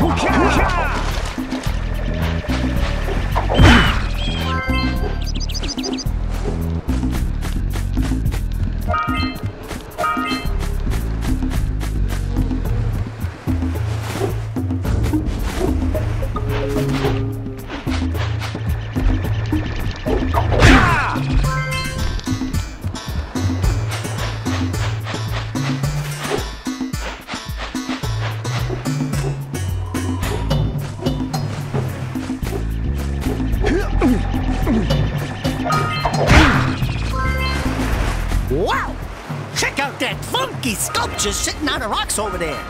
you Wow! Check out that funky sculpture sitting on the rocks over there.